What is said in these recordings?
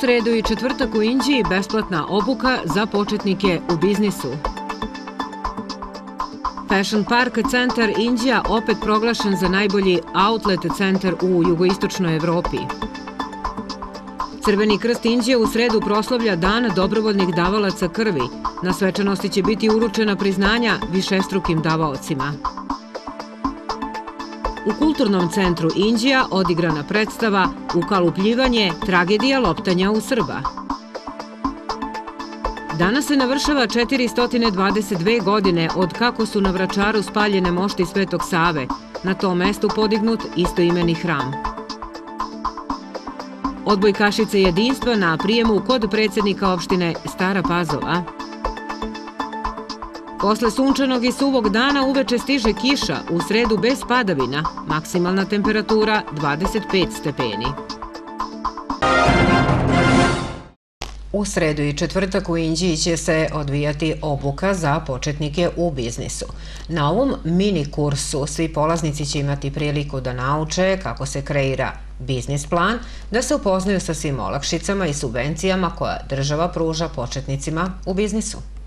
Sredu i četvrtak u Indiji besplatna obuka za početnike u biznisu. Fashion Park centar Indija opet proglašen za najbolji outlet centar u jugoistočnoj Evropi. Crveni krst Indije u sredu proslavlja Dan dobrovoljnih davalaca krvi. Na svečanosti će biti uručena priznanja višestrukim davaocima. U Kulturnom centru Indija odigrana predstava Ukalupljivanje tragedija loptanja u Srba. Danas se navršava 422 godine od kako su na Vračaru spaljene mošti Svetog Save, na tom mestu podignut istoimeni hram. Odbojkašice jedinstva na prijemu kod predsednika opštine Stara Pazova – Posle sunčanog i suvog dana uveče stiže kiša, u sredu bez padavina, maksimalna temperatura 25 stepeni. U sredu i četvrtak u Inđiji će se odvijati obuka za početnike u biznisu. Na ovom mini kursu svi polaznici će imati priliku da nauče kako se kreira biznis plan, da se upoznaju sa svim olakšicama i subvencijama koja država pruža početnicima u biznisu.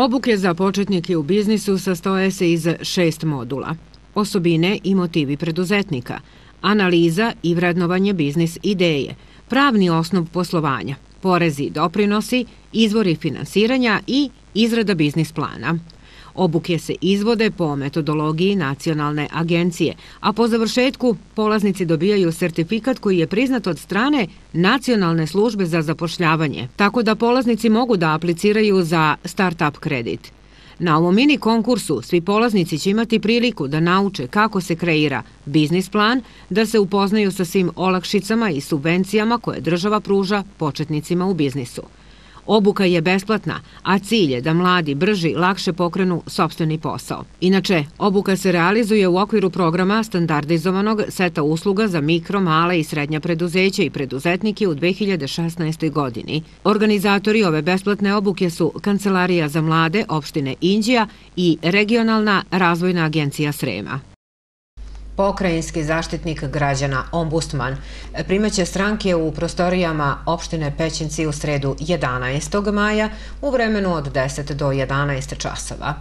Obuke za početnike u biznisu sastoje se iz šest modula. Osobine i motivi preduzetnika, analiza i vrednovanje biznis ideje, pravni osnov poslovanja, porezi i doprinosi, izvori finansiranja i izrada biznis plana – Obuke se izvode po metodologiji nacionalne agencije, a po završetku polaznici dobijaju sertifikat koji je priznat od strane Nacionalne službe za zapošljavanje, tako da polaznici mogu da apliciraju za start-up kredit. Na ovom mini konkursu svi polaznici će imati priliku da nauče kako se kreira biznis plan, da se upoznaju sa svim olakšicama i subvencijama koje država pruža početnicima u biznisu. Obuka je besplatna, a cilj je da mladi brži lakše pokrenu sobstveni posao. Inače, obuka se realizuje u okviru programa standardizovanog seta usluga za mikro, male i srednja preduzeća i preduzetnike u 2016. godini. Organizatori ove besplatne obuke su Kancelarija za mlade opštine Indija i Regionalna razvojna agencija Srema. Pokrajinski zaštitnik građana, ombustman, primaće stranke u prostorijama opštine Pećinci u sredu 11. maja u vremenu od 10 do 11 časova.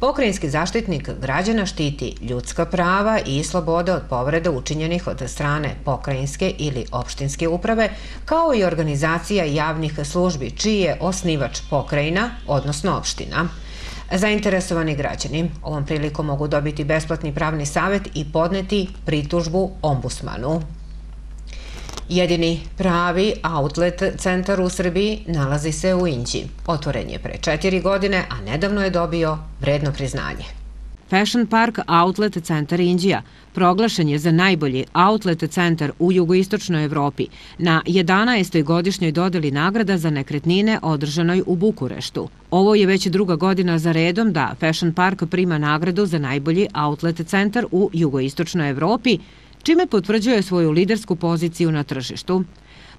Pokrajinski zaštitnik građana štiti ljudska prava i slobode od povreda učinjenih od strane pokrajinske ili opštinske uprave, kao i organizacija javnih službi čiji je osnivač pokrajina, odnosno opština. Zainteresovani građani ovom prilikom mogu dobiti besplatni pravni savet i podneti pritužbu ombusmanu. Jedini pravi outlet centar u Srbiji nalazi se u Inđi. Otvoren je pre četiri godine, a nedavno je dobio vredno priznanje. Fashion Park Outlet Centar Indija proglašen je za najbolji outlet centar u jugoistočnoj Evropi na 11. godišnjoj dodeli nagrada za nekretnine održanoj u Bukureštu. Ovo je već druga godina za redom da Fashion Park prima nagradu za najbolji outlet centar u jugoistočnoj Evropi, čime potvrđuje svoju lidersku poziciju na tržištu.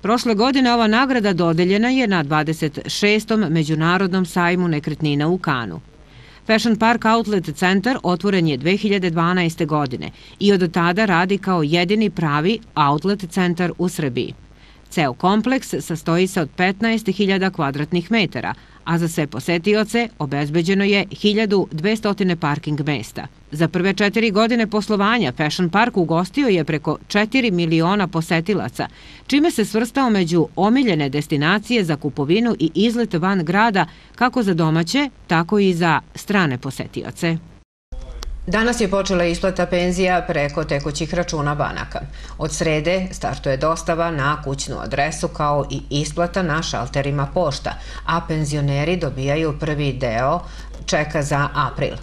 Prošle godine ova nagrada dodeljena je na 26. Međunarodnom sajmu nekretnina u Kanu. Fashion Park Outlet Centar otvoren je 2012. godine i od tada radi kao jedini pravi outlet centar u Srbiji. Ceo kompleks sastoji se od 15.000 kvadratnih metara, a za sve posetioce obezbeđeno je 1200 parking mesta. Za prve četiri godine poslovanja Fashion Park ugostio je preko 4 miliona posetilaca, čime se svrstao među omiljene destinacije za kupovinu i izlet van grada kako za domaće, tako i za strane posetioce. Danas je počela isplata penzija preko tekućih računa banaka. Od srede startuje dostava na kućnu adresu kao i isplata na šalterima pošta, a penzioneri dobijaju prvi deo čeka za april.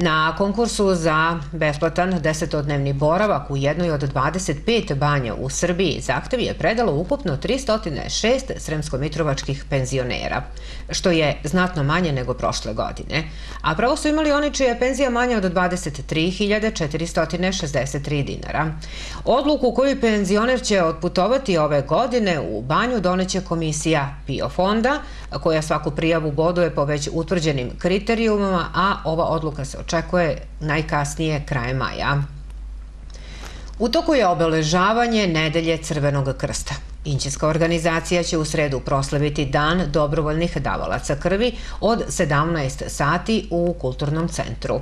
Na konkursu za besplatan desetodnevni boravak u jednoj od 25 banja u Srbiji zahtev je predalo ukupno 306 sremsko-mitrovačkih penzionera, što je znatno manje nego prošle godine. A pravo su imali oni čija je penzija manja od 23.463 dinara. Odluku koju penzioner će otputovati ove godine u banju doneće komisija PIO fonda, koja svaku prijavu boduje po već utvrđenim kriterijumama, a ova odluka se očekuje najkasnije kraje maja. U toku je obeležavanje nedelje Crvenog krsta. Inđiska organizacija će u sredu proslaviti Dan dobrovoljnih davalaca krvi od 17 sati u Kulturnom centru.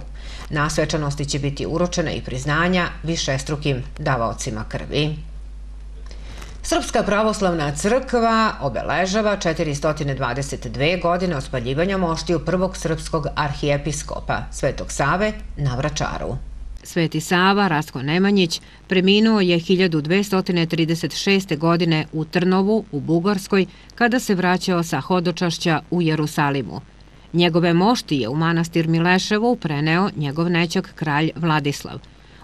Na svečanosti će biti uročena i priznanja višestrukim davaocima krvi. Srpska pravoslavna crkva obeležava 422 godine ospaljivanja moštiju prvog srpskog arhijepiskopa Svetog Save na Vračaru. Sveti Sava, Rasko Nemanjić, preminuo je 1236. godine u Trnovu, u Bugarskoj, kada se vraćao sa hodočašća u Jerusalimu. Njegove mošti je u manastir Mileševu preneo njegov nećak kralj Vladislav.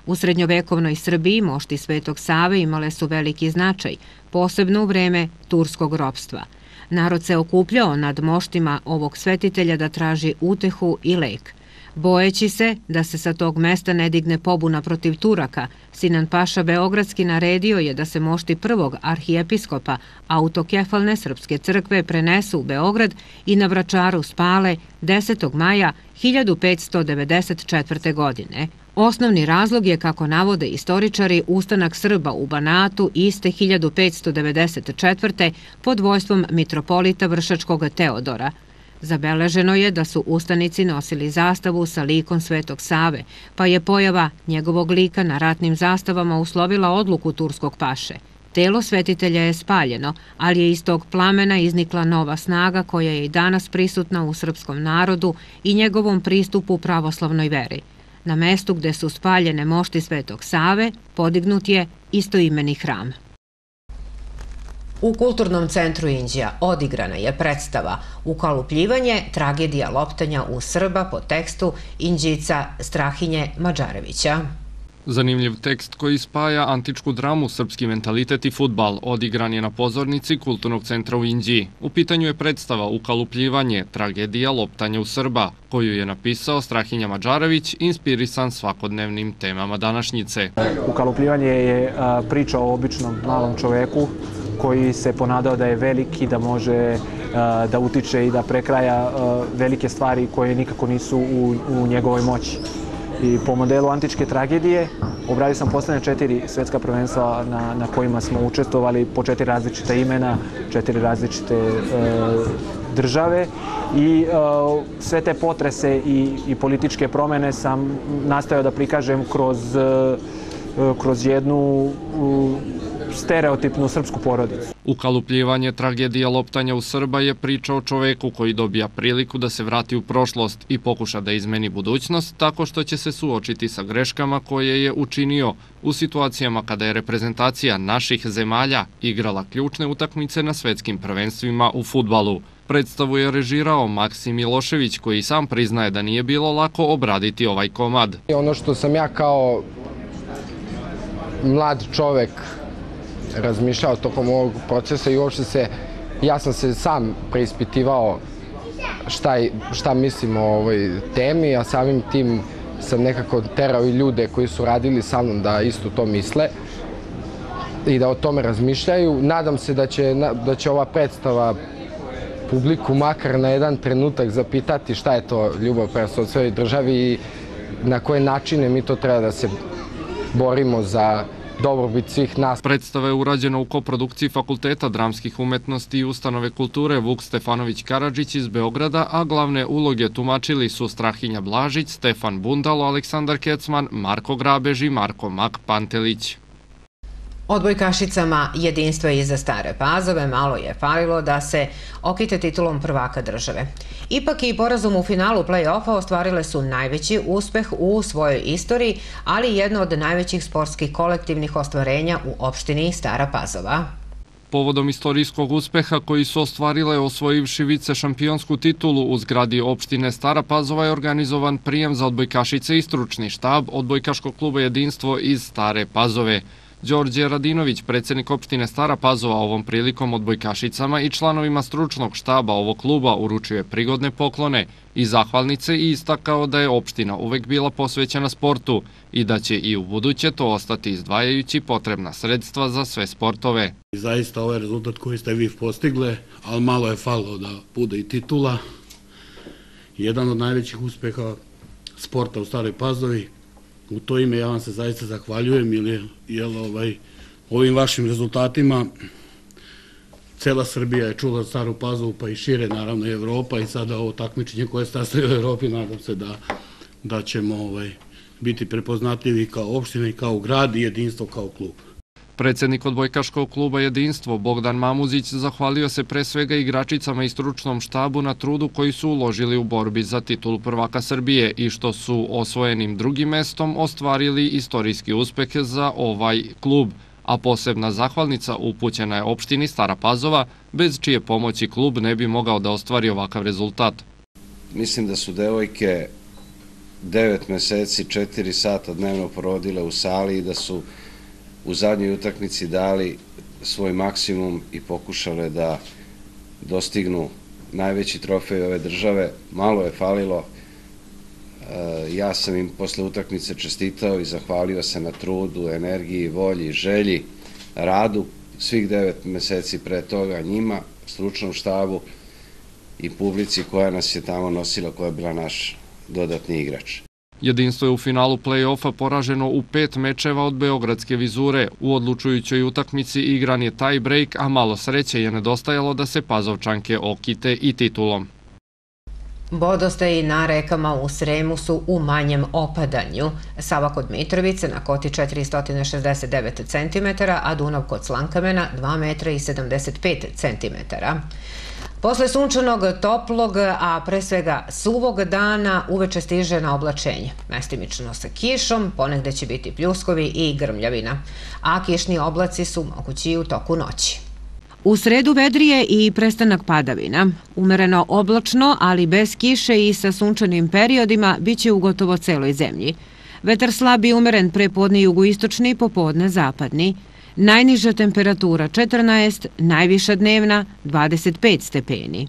U srednjovekovnoj Srbiji mošti Svetog Save imale su veliki značaj, posebno u vreme turskog ropstva. Narod se okupljao nad moštima ovog svetitelja da traži utehu i lek – Bojeći se da se sa tog mesta ne digne pobuna protiv Turaka, Sinan Paša Beogradski naredio je da se mošti prvog arhijepiskopa autokefalne srpske crkve prenesu u Beograd i na Vračaru spale 10. maja 1594. godine. Osnovni razlog je, kako navode istoričari, ustanak Srba u Banatu iste 1594. pod vojstvom mitropolita Vršačkog Teodora – Zabeleženo je da su ustanici nosili zastavu sa likom Svetog Save, pa je pojava njegovog lika na ratnim zastavama uslovila odluku turskog paše. Telo svetitelja je spaljeno, ali je iz tog plamena iznikla nova snaga koja je i danas prisutna u srpskom narodu i njegovom pristupu pravoslavnoj veri. Na mestu gde su spaljene mošti Svetog Save podignut je istoimeni hram. U Kulturnom centru Indija odigrana je predstava Ukalupljivanje, tragedija loptanja u Srba po tekstu Indžica Strahinje Mađarevića. Zanimljiv tekst koji spaja antičku dramu, srpski mentalitet i futbal, odigran je na pozornici Kulturnog centra u Indiji. U pitanju je predstava Ukalupljivanje, tragedija loptanja u Srba, koju je napisao Strahinja Mađarević, inspirisan svakodnevnim temama današnjice. Ukalupljivanje je priča o običnom malom čoveku koji se ponadao da je veliki, da može da utiče i da prekraja velike stvari koje nikako nisu u, u njegovoj moći. I po modelu antičke tragedije obradio sam poslednje četiri svetska prvenstva na, na kojima smo učestvovali po četiri različite imena, četiri različite e, države i e, sve te potrese i, i političke promene sam nastavio da prikažem kroz, e, kroz jednu stereotipnu srpsku porodicu. Ukalupljivanje tragedija loptanja u Srba je priča o čoveku koji dobija priliku da se vrati u prošlost i pokuša da izmeni budućnost tako što će se suočiti sa greškama koje je učinio u situacijama kada je reprezentacija naših zemalja igrala ključne utakmice na svetskim prvenstvima u futbalu. Predstavu je režirao Maksim Milošević koji sam priznaje da nije bilo lako obraditi ovaj komad. Ono što sam ja kao mlad čovek razmišljao tokom ovog procesa i uopšte se, ja sam se sam preispitivao šta, šta mislim o ovoj temi, a samim tim sam nekako terao i ljude koji su radili sa mnom da isto to misle i da o tome razmišljaju. Nadam se da će, da će ova predstava publiku makar na jedan trenutak zapitati šta je to ljubav prema svojoj državi i na koje načine mi to treba da se borimo za dobrobit svih nas. Predstava je urađena u koprodukciji Fakulteta dramskih umetnosti i ustanove kulture Vuk Stefanović Karadžić iz Beograda, a glavne uloge tumačili su Strahinja Blažić, Stefan Bundalo, Aleksandar Kecman, Marko Grabež i Marko Mak Pantelić. Odbojkašicama jedinstva iza Stare Pazove malo je falilo da se okite titulom prvaka države. Ipak i porazom u finalu play-offa ostvarile su najveći uspeh u svojoj istoriji, ali jedno od najvećih sportskih kolektivnih ostvarenja u opštini Stara Pazova. Povodom istorijskog uspeha koji su ostvarile osvojivši vice šampionsku titulu u zgradi opštine Stara Pazova je organizovan prijem za odbojkašice i stručni štab odbojkaškog kluba Jedinstvo iz Stare Pazove. Đorđe Radinović, predsednik opštine Stara Pazova ovom prilikom odbojkašicama i članovima stručnog štaba ovog kluba uručio je prigodne poklone i zahvalnice i istakao da je opština uvek bila posvećena sportu i da će i u buduće to ostati izdvajajući potrebna sredstva za sve sportove. Zaista ovaj rezultat koji ste vi postigle, ali malo je falo da bude i titula. Jedan od najvećih uspeha sporta u Staroj Pazovi, u to ime ja vam se zaista zahvaljujem jer, jer ovaj, ovim vašim rezultatima cela Srbija je čula Staru Pazovu, pa i šire, naravno i Evropa i sada ovo takmičenje koje stastaje u Evropi, nadam se da, da ćemo ovaj, biti prepoznatljivi kao opština i kao grad i jedinstvo kao klub. Predsednik odbojkaškog kluba Jedinstvo Bogdan Mamuzić zahvalio se pre svega igračicama i stručnom štabu na trudu koji su uložili u borbi za titulu prvaka Srbije i što su osvojenim drugim mestom ostvarili istorijski uspeh za ovaj klub, a posebna zahvalnica upućena je opštini Stara Pazova, bez čije pomoći klub ne bi mogao da ostvari ovakav rezultat. Mislim da su devojke 9 meseci, 4 sata dnevno provodile u sali i da su u zadnjoj utakmici dali svoj maksimum i pokušale da dostignu najveći trofej ove države. Malo je falilo. E, ja sam im posle utakmice čestitao i zahvalio se na trudu, energiji, volji, želji, radu svih devet meseci pre toga njima, stručnom štabu i publici koja nas je tamo nosila, koja je bila naš dodatni igrač. Jedinstvo je u finalu play-offa poraženo u pet mečeva od Beogradske vizure. U odlučujućoj utakmici igran je taj break, a malo sreće je nedostajalo da se Pazovčanke okite i titulom. Bodostaji na rekama u Sremu su u manjem opadanju. Sava kod Mitrovice na koti 469 cm, a Dunav kod Slankamena 2 metra i 75 cm. Posle sunčanog, toplog, a pre svega suvog dana uveče stiže na oblačenje. Mestimično sa kišom, ponegde će biti pljuskovi i grmljavina, a kišni oblaci su mogući u toku noći. U sredu vedrije i prestanak padavina. Umereno oblačno, ali bez kiše i sa sunčanim periodima, biće u gotovo celoj zemlji. Vetar slab i umeren prepodne jugoistočni, popodne zapadni. Najniža temperatura 14, najviša dnevna 25 stepeni.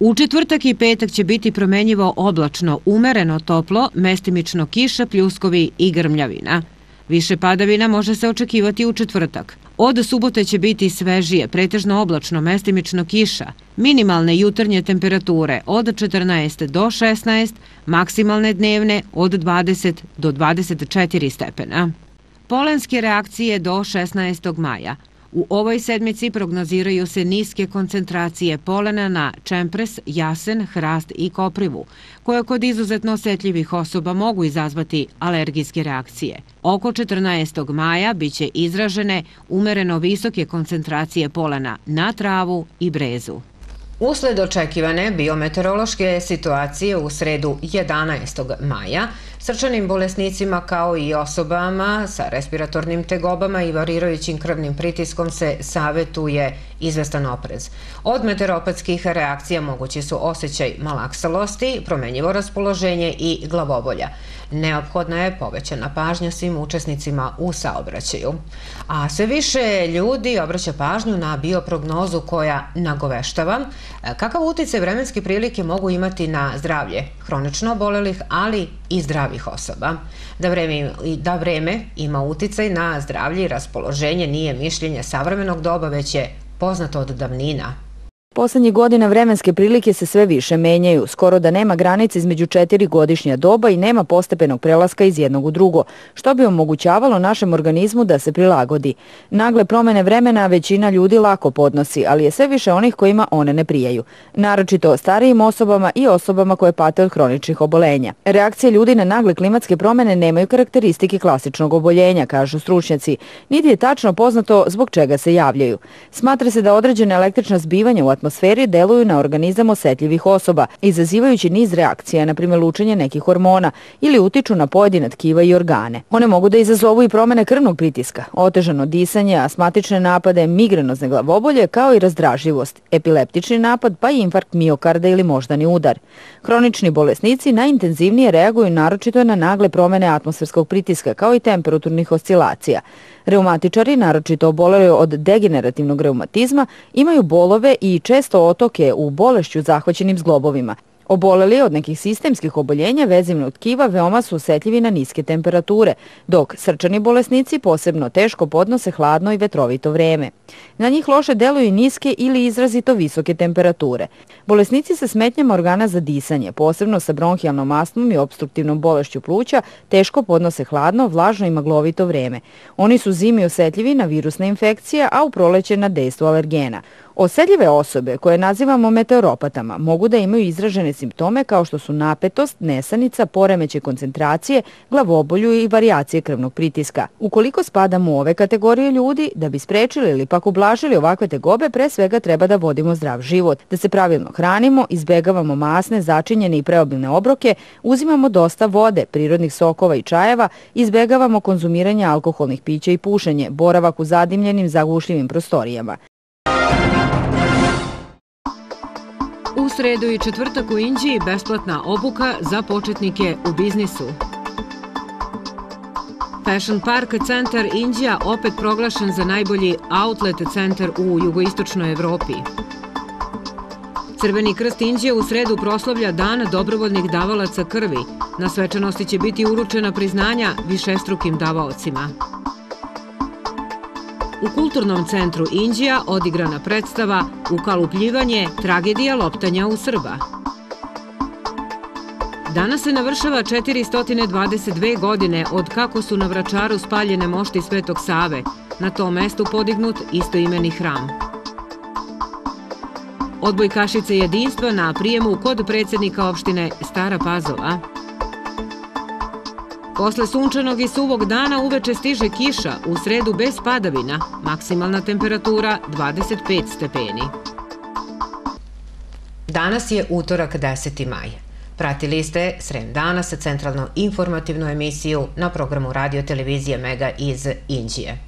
U četvrtak i petak će biti promenjivo oblačno, umereno toplo, mestimično kiša, pljuskovi i grmljavina. Više padavina može se očekivati u četvrtak. Od subote će biti svežije, pretežno oblačno, mestimično kiša, minimalne jutarnje temperature od 14 do 16, maksimalne dnevne od 20 do 24 stepena. Polenske reakcije do 16. maja. U ovoj sedmici prognoziraju se niske koncentracije polena na čempres, jasen, hrast i koprivu, koje kod izuzetno osetljivih osoba mogu izazvati alergijske reakcije. Oko 14. maja biće izražene umereno visoke koncentracije polena na travu i brezu. Usled očekivane biometeorološke situacije u sredu 11. maja, srčanim bolesnicima kao i osobama sa respiratornim tegobama i varirajućim krvnim pritiskom se savetuje izvestan oprez. Od meteoropatskih reakcija mogući su osjećaj malaksalosti, promenjivo raspoloženje i glavobolja. Neophodna je povećana pažnja svim učesnicima u saobraćaju. A sve više ljudi obraća pažnju na bioprognozu koja nagoveštava kakav uticaj vremenske prilike mogu imati na zdravlje hronično obolelih, ali i zdravih osoba. Da vreme, da vreme ima uticaj na zdravlje i raspoloženje nije mišljenje savremenog doba, već je poznato od davnina. Poslednjih godina vremenske prilike se sve više menjaju, skoro da nema granice između četiri godišnja doba i nema postepenog prelaska iz jednog u drugo, što bi omogućavalo našem organizmu da se prilagodi. Nagle promene vremena većina ljudi lako podnosi, ali je sve više onih kojima one ne prijaju. Naročito starijim osobama i osobama koje pate od hroničnih obolenja. Reakcije ljudi na nagle klimatske promene nemaju karakteristike klasičnog oboljenja, kažu stručnjaci, niti je tačno poznato zbog čega se javljaju. Smatra se da određene električna zbivanja u atmosferi deluju na organizam osetljivih osoba, izazivajući niz reakcija, na primjer lučenje nekih hormona ili utiču na pojedine tkiva i organe. One mogu da izazovu i promene krvnog pritiska, otežano disanje, asmatične napade, migrenozne glavobolje kao i razdražljivost, epileptični napad pa i infarkt miokarda ili moždani udar. Hronični bolesnici najintenzivnije reaguju naročito na nagle promene atmosferskog pritiska kao i temperaturnih oscilacija. Reumatičari, naročito oboleli od degenerativnog reumatizma, imaju bolove i često otoke u bolešću zahvaćenim zglobovima. Oboleli od nekih sistemskih oboljenja vezivnog tkiva veoma su osetljivi na niske temperature, dok srčani bolesnici posebno teško podnose hladno i vetrovito vreme. Na njih loše deluju niske ili izrazito visoke temperature. Bolesnici sa smetnjama organa za disanje, posebno sa bronhijalnom astmom i obstruktivnom bolešću pluća, teško podnose hladno, vlažno i maglovito vreme. Oni su zimi osetljivi na virusne infekcije, a u proleće na dejstvo alergena. Osedljive osobe, koje nazivamo meteoropatama, mogu da imaju izražene simptome kao što su napetost, nesanica, poremeće koncentracije, glavobolju i varijacije krvnog pritiska. Ukoliko spadamo u ove kategorije ljudi, da bi sprečili ili pak ublažili ovakve tegobe, pre svega treba da vodimo zdrav život, da se pravilno hranimo, izbegavamo masne, začinjene i preobilne obroke, uzimamo dosta vode, prirodnih sokova i čajeva, izbegavamo konzumiranje alkoholnih pića i pušenje, boravak u zadimljenim, zagušljivim prostorijama. U sredu i četvrtak u Inđiji besplatna obuka za početnike u biznisu. Fashion Park centar Indija opet proglašen za najbolji outlet centar u jugoistočnoj Evropi. Crveni krst Indije u sredu proslavlja Dan dobrovoljnih davalaca krvi. Na svečanosti će biti uručena priznanja višestrukim davaocima. U Kulturnom centru Indija odigrana predstava Ukalupljivanje tragedija loptanja u Srba. Danas se navršava 422 godine od kako su na Vračaru spaljene mošti Svetog Save, na tom mestu podignut istoimeni hram. Odbojkašice jedinstva na prijemu kod predsednika opštine Stara Pazova – Posle sunčanog i suvog dana uveče stiže kiša, u sredu bez padavina, maksimalna temperatura 25 stepeni. Danas je utorak 10. maj. Pratili ste Srem dana sa centralno informativnu emisiju na programu radio televizije Mega iz Indije.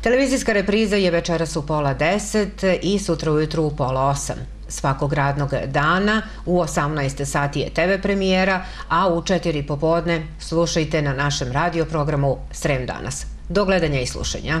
Televizijska repriza je večeras u pola 10 i sutra ujutru u pola 8. Svakog radnog dana u 18 sati je TV premijera, a u 4 popodne slušajte na našem radioprogramu Srem danas. Do gledanja i slušanja.